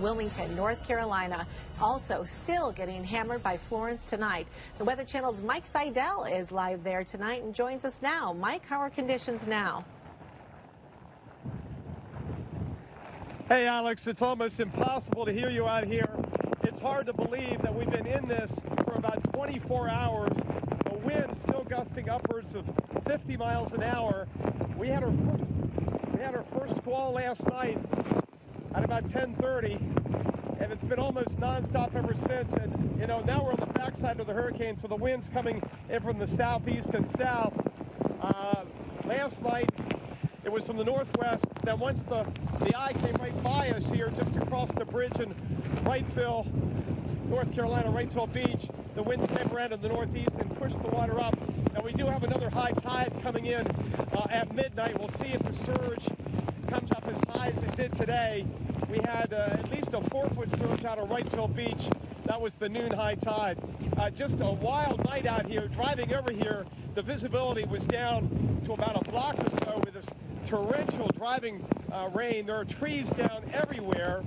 Wilmington, North Carolina. Also, still getting hammered by Florence tonight. The Weather Channel's Mike Seidel is live there tonight and joins us now. Mike, how are conditions now? Hey, Alex, it's almost impossible to hear you out here. It's hard to believe that we've been in this for about 24 hours. The wind still gusting upwards of 50 miles an hour. We had our first we had our first squall last night at about 10:30, and it's been almost nonstop ever since. And you know, now we're on the backside of the hurricane, so the wind's coming in from the southeast and south. Uh, last night it was from the northwest. Then once the, the eye came right by us here, just across the bridge in Wrightsville, North Carolina, Wrightsville Beach, the winds came around in the northeast and pushed the water up. And we do have another high tide coming in uh, at midnight. We'll see if the surge comes up as high as it did today. We had uh, at least a four-foot surge out of Wrightsville Beach. That was the noon high tide. Uh, just a wild night out here. Driving over here, the visibility was down to about a block or so with this torrential driving uh, rain. There are trees down everywhere.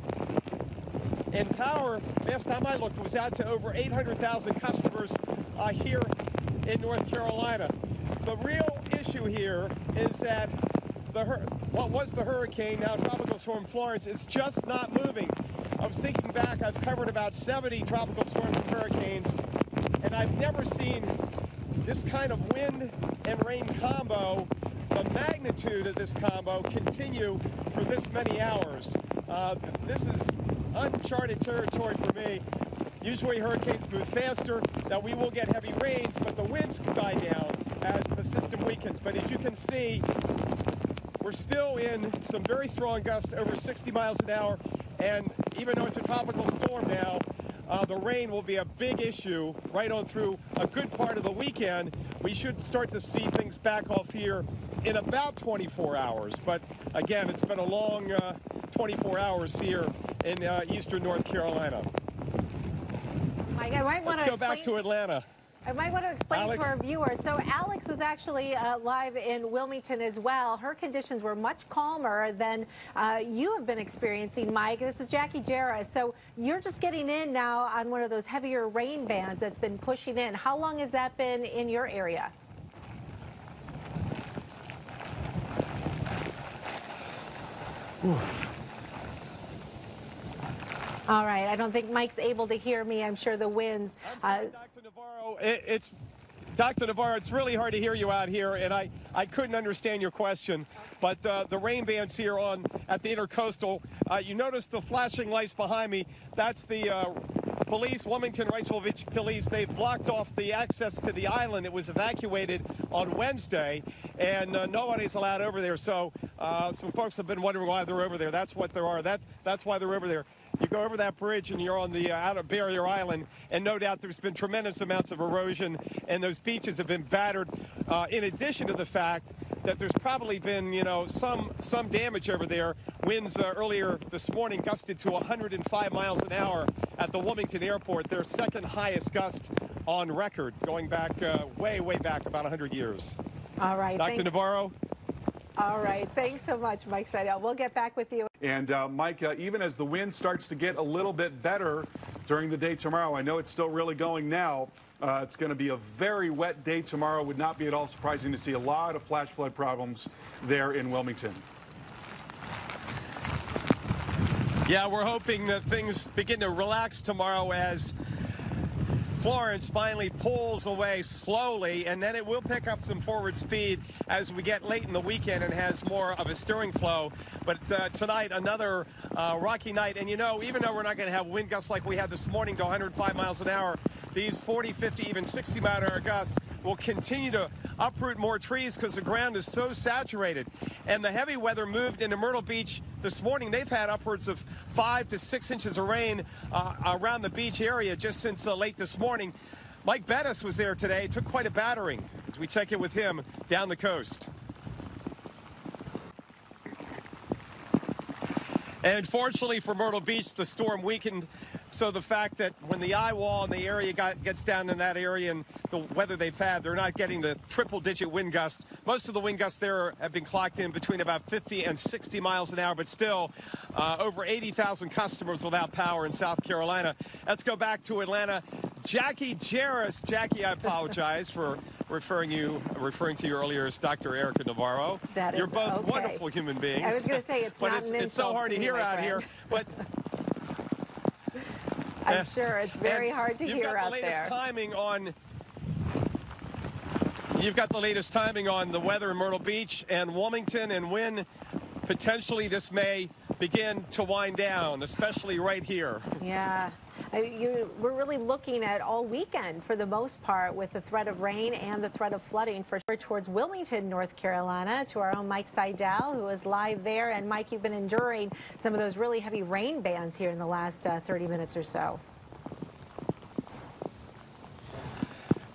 And power, last time I looked, was out to over 800,000 customers uh, here in North Carolina. The real issue here is that the what was the hurricane, now Tropical Storm Florence, is just not moving. I was thinking back, I've covered about 70 tropical storms and hurricanes, and I've never seen this kind of wind and rain combo the magnitude of this combo continue for this many hours. Uh, this is uncharted territory for me. Usually hurricanes move faster. Now we will get heavy rains, but the winds die down as the system weakens. But as you can see, we're still in some very strong gusts over 60 miles an hour. And even though it's a tropical storm now, uh, the rain will be a big issue right on through a good part of the weekend. We should start to see things back off here in about 24 hours. But again, it's been a long uh, 24 hours here in uh, eastern North Carolina. Mike, I might want to go back to Atlanta. I might want to explain Alex. to our viewers. So Alex was actually uh, live in Wilmington as well. Her conditions were much calmer than uh, you have been experiencing, Mike. This is Jackie Jeras. So you're just getting in now on one of those heavier rain bands that's been pushing in. How long has that been in your area? Oof. All right. I don't think Mike's able to hear me. I'm sure the winds. Uh, Dr. Navarro, it, it's Dr. Navarro, it's really hard to hear you out here, and I, I couldn't understand your question. But uh, the rain bands here on at the Intercoastal, uh, you notice the flashing lights behind me. That's the uh, police, Wilmington Wrightsville Beach Police. They've blocked off the access to the island. It was evacuated on Wednesday, and uh, nobody's allowed over there. So uh, some folks have been wondering why they're over there. That's what there are. That's that's why they're over there. You go over that bridge and you're on the uh, outer barrier island, and no doubt there's been tremendous amounts of erosion, and those beaches have been battered. Uh, in addition to the fact that there's probably been, you know, some some damage over there. Winds uh, earlier this morning gusted to 105 miles an hour at the Wilmington Airport, their second highest gust on record, going back uh, way, way back about 100 years. All right. Dr. Thanks. Navarro. All right. Thanks so much, Mike Seidel. We'll get back with you. And uh, Mike, uh, even as the wind starts to get a little bit better during the day tomorrow, I know it's still really going now. Uh, it's going to be a very wet day tomorrow. Would not be at all surprising to see a lot of flash flood problems there in Wilmington. Yeah, we're hoping that things begin to relax tomorrow as Florence finally pulls away slowly, and then it will pick up some forward speed as we get late in the weekend and has more of a steering flow. But uh, tonight, another uh, rocky night. And you know, even though we're not going to have wind gusts like we had this morning to 105 miles an hour, these 40, 50, even 60 mile an hour gusts will continue to uproot more trees because the ground is so saturated. And the heavy weather moved into Myrtle Beach this morning. They've had upwards of five to six inches of rain uh, around the beach area just since uh, late this morning. Mike Bettis was there today. Took quite a battering as we check in with him down the coast. And fortunately for Myrtle Beach, the storm weakened. So the fact that when the eye wall in the area got, gets down in that area and the weather they've had, they're not getting the triple digit wind gusts. Most of the wind gusts there have been clocked in between about 50 and 60 miles an hour, but still uh, over 80,000 customers without power in South Carolina. Let's go back to Atlanta. Jackie Jeras. Jackie, I apologize for referring you referring to you earlier as Dr. Erika Navarro. That You're both okay. wonderful human beings. I was going to say it's but not it's, an it's so hard to hear out friend. here. But I'm sure it's very hard to you've hear got the out latest there. timing on. You've got the latest timing on the weather in Myrtle Beach and Wilmington, and when potentially this may begin to wind down, especially right here. Yeah. I, you, we're really looking at all weekend for the most part with the threat of rain and the threat of flooding for sure towards Wilmington, North Carolina, to our own Mike Seidel, who is live there. And Mike, you've been enduring some of those really heavy rain bands here in the last uh, 30 minutes or so.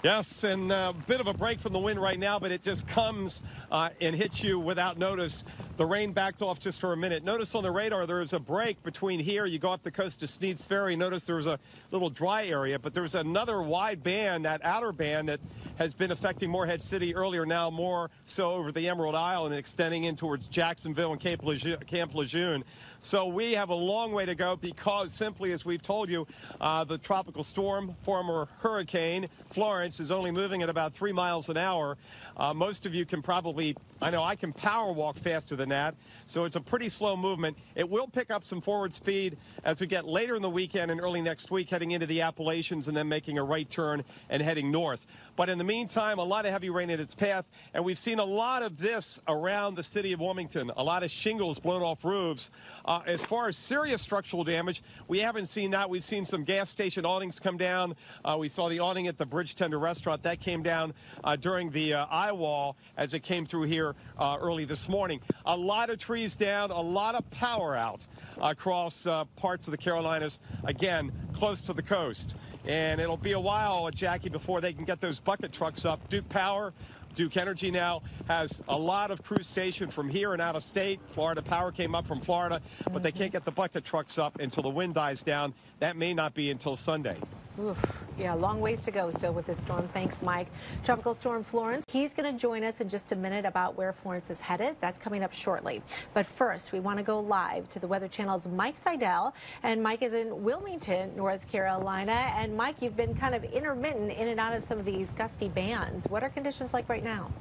Yes, and a bit of a break from the wind right now, but it just comes uh, and hits you without notice. The rain backed off just for a minute. Notice on the radar there's a break between here. You go up the coast to Sneads Ferry. Notice there's a little dry area, but there's another wide band, that outer band that has been affecting Morehead City earlier, now more so over the Emerald Isle and extending in towards Jacksonville and Cape Lejeune. Camp Lejeune. So we have a long way to go because simply, as we've told you, uh, the tropical storm, former hurricane Florence, is only moving at about three miles an hour. Uh, most of you can probably, I know I can power walk faster than that, so it's a pretty slow movement. It will pick up some forward speed as we get later in the weekend and early next week, heading into the Appalachians and then making a right turn and heading north. But in the meantime, a lot of heavy rain in its path, and we've seen a lot of this around the city of Wilmington, a lot of shingles blown off roofs. Uh, as far as serious structural damage, we haven't seen that. We've seen some gas station awnings come down. Uh, we saw the awning at the Bridge Tender restaurant. That came down uh, during the uh, wall as it came through here uh, early this morning. A lot of trees down, a lot of power out across uh, parts of the Carolinas, again, close to the coast. And it'll be a while, Jackie, before they can get those bucket trucks up. Duke Power, Duke Energy now has a lot of crews stationed from here and out of state. Florida Power came up from Florida, but they can't get the bucket trucks up until the wind dies down. That may not be until Sunday. Oof. Yeah, long ways to go still with this storm. Thanks, Mike. Tropical Storm Florence. He's going to join us in just a minute about where Florence is headed. That's coming up shortly. But first, we want to go live to the Weather Channel's Mike Seidel. And Mike is in Wilmington, North Carolina. And Mike, you've been kind of intermittent in and out of some of these gusty bands. What are conditions like right now?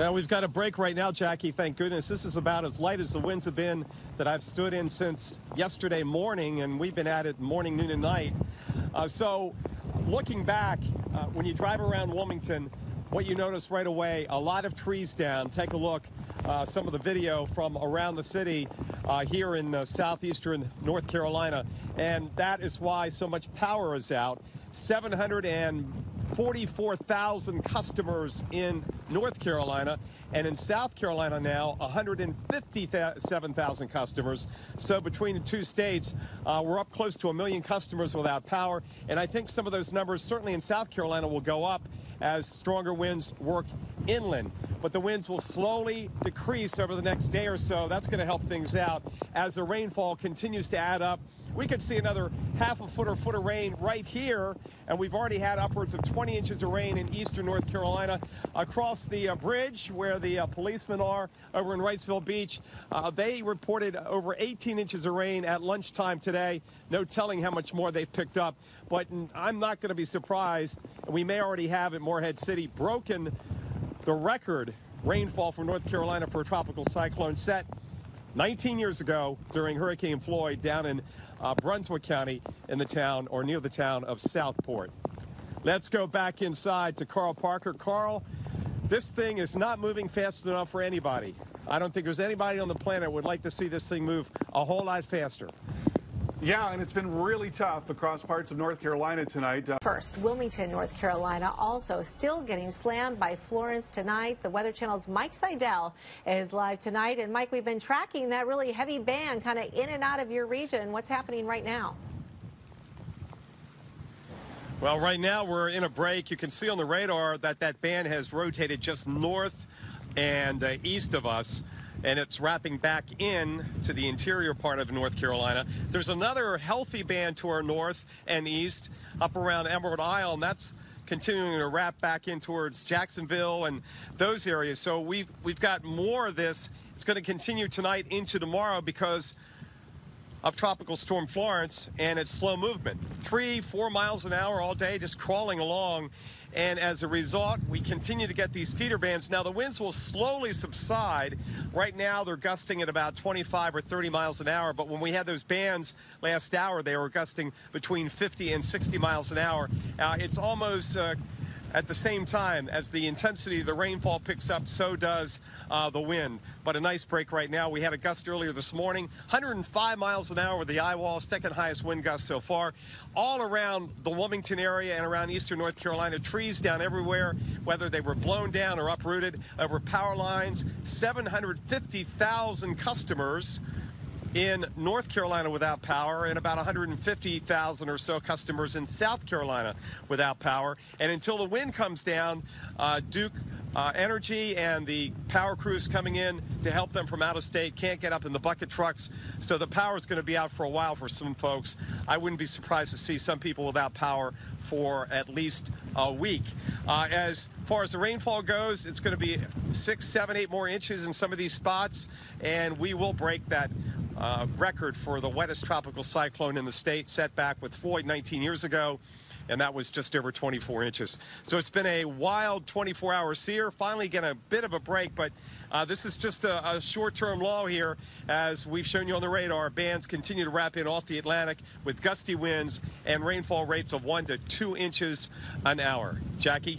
Yeah, we've got a break right now, Jackie. Thank goodness. This is about as light as the winds have been that I've stood in since yesterday morning, and we've been at it morning, noon, and night. Uh, so, looking back, uh, when you drive around Wilmington, what you notice right away, a lot of trees down. Take a look, uh, some of the video from around the city uh, here in uh, southeastern North Carolina, and that is why so much power is out. 700 and 44,000 customers in North Carolina, and in South Carolina now, 157,000 customers. So between the two states, uh, we're up close to a million customers without power, and I think some of those numbers, certainly in South Carolina, will go up as stronger winds work inland. But the winds will slowly decrease over the next day or so. That's going to help things out as the rainfall continues to add up. We could see another half a foot or foot of rain right here, and we've already had upwards of 20 inches of rain in eastern North Carolina across the uh, bridge where the uh, policemen are over in Wrightsville Beach. Uh, they reported over 18 inches of rain at lunchtime today. No telling how much more they've picked up, but I'm not going to be surprised. We may already have at Morehead City broken the record rainfall for North Carolina for a tropical cyclone set 19 years ago during Hurricane Floyd down in uh, Brunswick County in the town or near the town of Southport. Let's go back inside to Carl Parker. Carl, this thing is not moving fast enough for anybody. I don't think there's anybody on the planet would like to see this thing move a whole lot faster. Yeah, and it's been really tough across parts of North Carolina tonight. Uh, First, Wilmington, North Carolina, also still getting slammed by Florence tonight. The Weather Channel's Mike Seidel is live tonight. And Mike, we've been tracking that really heavy band kind of in and out of your region. What's happening right now? Well, right now we're in a break. You can see on the radar that that band has rotated just north and uh, east of us. And it's wrapping back in to the interior part of North Carolina. There's another healthy band to our north and east up around Emerald Isle, and that's continuing to wrap back in towards Jacksonville and those areas. So we've, we've got more of this. It's going to continue tonight into tomorrow because of Tropical Storm Florence and its slow movement. Three, four miles an hour all day, just crawling along. And as a result, we continue to get these feeder bands. Now, the winds will slowly subside. Right now, they're gusting at about 25 or 30 miles an hour. But when we had those bands last hour, they were gusting between 50 and 60 miles an hour. Uh, it's almost uh, at the same time, as the intensity of the rainfall picks up, so does uh, the wind. But a nice break right now. We had a gust earlier this morning, 105 miles an hour with the eye wall, second highest wind gust so far. All around the Wilmington area and around eastern North Carolina, trees down everywhere, whether they were blown down or uprooted over power lines. 750,000 customers in North Carolina without power and about 150,000 or so customers in South Carolina without power. And until the wind comes down, uh, Duke uh, Energy and the power crews coming in to help them from out of state can't get up in the bucket trucks. So the power is going to be out for a while for some folks. I wouldn't be surprised to see some people without power for at least a week. Uh, as far as the rainfall goes, it's going to be six, seven, eight more inches in some of these spots, and we will break that uh, record for the wettest tropical cyclone in the state, set back with Floyd 19 years ago, and that was just over 24 inches. So it's been a wild 24 hours here. Finally getting a bit of a break, but uh, this is just a, a short-term lull here. As we've shown you on the radar, bands continue to wrap in off the Atlantic with gusty winds and rainfall rates of one to two inches an hour. Jackie?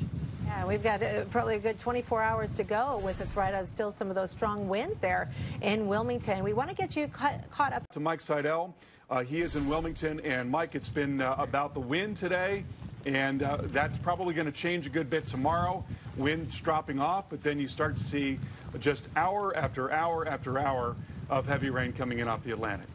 Yeah, we've got uh, probably a good 24 hours to go with the threat of still some of those strong winds there in Wilmington. We want to get you caught, up. To Mike Seidel. Uh, he is in Wilmington. And Mike, it's been uh, about the wind today. And uh, that's probably going to change a good bit tomorrow. Winds dropping off, but then you start to see just hour after hour after hour of heavy rain coming in off the Atlantic.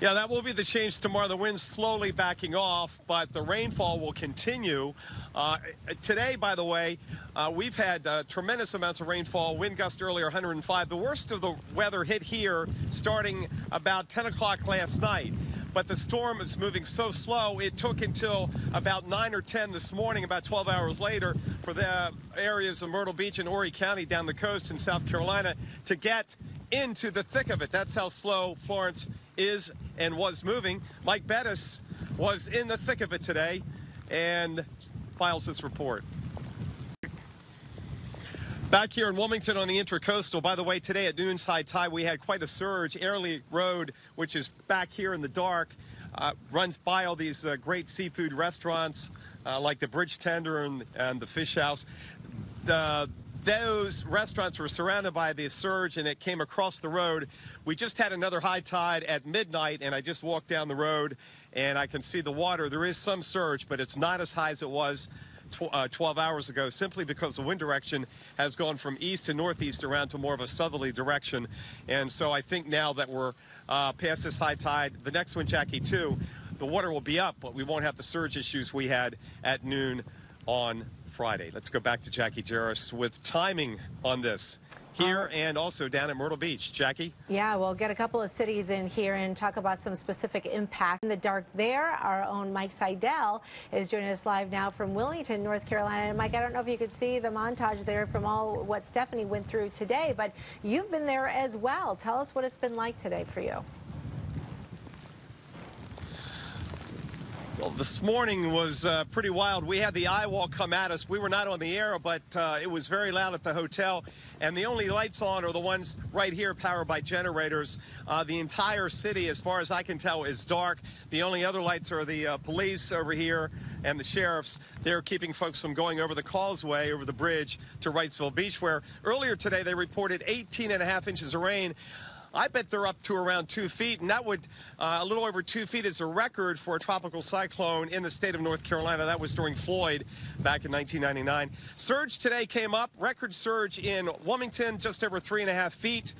Yeah, that will be the change tomorrow. The wind's slowly backing off, but the rainfall will continue. Uh, today, by the way, uh, we've had uh, tremendous amounts of rainfall. Wind gust earlier, 105. The worst of the weather hit here starting about 10 o'clock last night. But the storm is moving so slow, it took until about 9 or 10 this morning, about 12 hours later, for the areas of Myrtle Beach and Horry County down the coast in South Carolina to get into the thick of it. That's how slow Florence is and was moving. Mike Bettis was in the thick of it today and files this report. Back here in Wilmington on the Intracoastal, by the way, today at noon's high tide, we had quite a surge. Airlie Road, which is back here in the dark, uh, runs by all these uh, great seafood restaurants uh, like the Bridge Tender and, and the Fish House. The, those restaurants were surrounded by the surge and it came across the road. We just had another high tide at midnight and I just walked down the road and I can see the water. There is some surge, but it's not as high as it was tw uh, 12 hours ago simply because the wind direction has gone from east to northeast around to more of a southerly direction. And so I think now that we're uh, past this high tide, the next one, Jackie, too, the water will be up, but we won't have the surge issues we had at noon on Friday. Let's go back to Jackie Jeras with timing on this here uh, and also down at Myrtle Beach. Jackie? Yeah, we'll get a couple of cities in here and talk about some specific impact in the dark there. Our own Mike Seidel is joining us live now from Wilmington, North Carolina. And Mike, I don't know if you could see the montage there from all what Stephanie went through today, but you've been there as well. Tell us what it's been like today for you. Well, this morning was uh, pretty wild. We had the eye wall come at us. We were not on the air, but uh, it was very loud at the hotel. And the only lights on are the ones right here powered by generators. Uh, the entire city, as far as I can tell, is dark. The only other lights are the uh, police over here and the sheriffs. They're keeping folks from going over the causeway, over the bridge to Wrightsville Beach, where earlier today they reported 18 and a half inches of rain. I bet they're up to around two feet, and that would, uh, a little over two feet is a record for a tropical cyclone in the state of North Carolina. That was during Floyd back in 1999. Surge today came up, record surge in Wilmington, just over three and a half feet.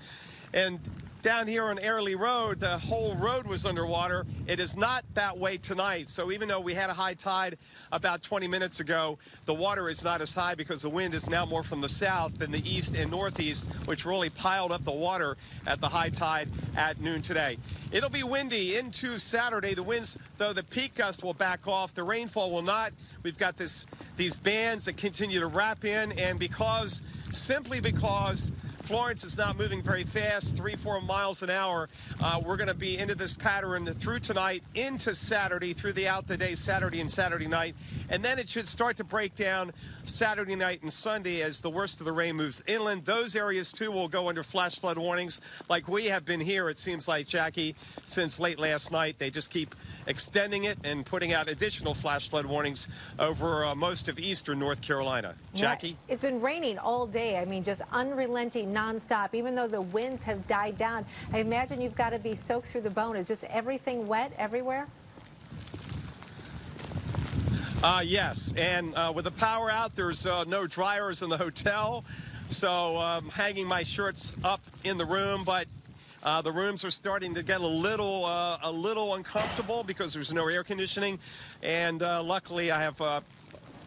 And down here on Airlie Road, the whole road was underwater. It is not that way tonight. So even though we had a high tide about 20 minutes ago, the water is not as high because the wind is now more from the south than the east and northeast, which really piled up the water at the high tide at noon today. It'll be windy into Saturday. The winds, though the peak gust will back off, the rainfall will not. We've got this these bands that continue to wrap in, and because simply because Florence is not moving very fast, three, four miles an hour. Uh, we're going to be into this pattern through tonight, into Saturday, through the out the day, Saturday and Saturday night. And then it should start to break down Saturday night and Sunday as the worst of the rain moves inland. Those areas, too, will go under flash flood warnings like we have been here, it seems like, Jackie, since late last night. They just keep extending it and putting out additional flash flood warnings over uh, most of eastern North Carolina. Jackie? Yeah, it's been raining all day. I mean, just unrelenting, nonstop. Even though the winds have died down, I imagine you've got to be soaked through the bone. Is just everything wet everywhere? Uh, yes, and uh, with the power out, there's uh, no dryers in the hotel, so I'm um, hanging my shirts up in the room, but uh, the rooms are starting to get a little uh, a little uncomfortable because there's no air conditioning, and uh, luckily I have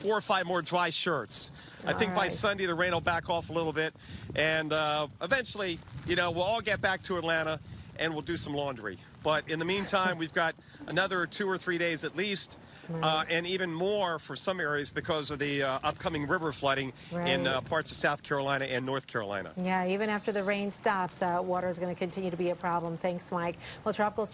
four or five more dry shirts. All I think right. by Sunday the rain will back off a little bit, and eventually, you know, we'll all get back to Atlanta and we'll do some laundry. But in the meantime, we've got another two or three days at least uh, and even more for some areas because of the uh, upcoming river flooding right. in uh, parts of South Carolina and North Carolina. Yeah, even after the rain stops, uh, water is going to continue to be a problem. Thanks, Mike. Well, tropical